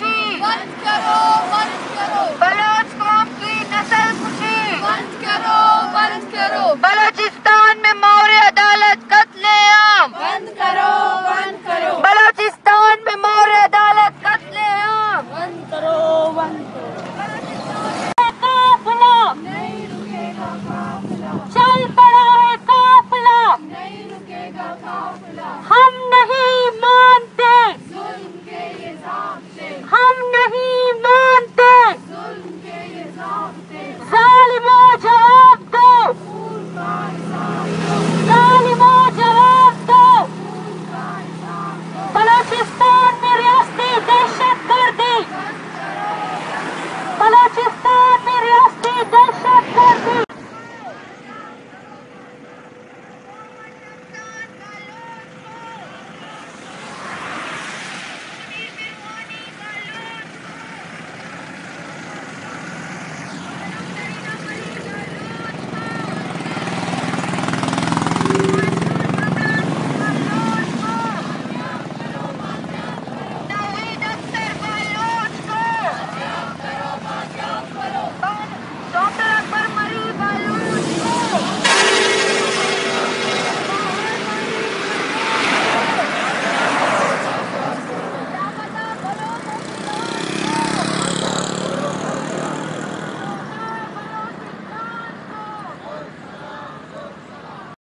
Let's go!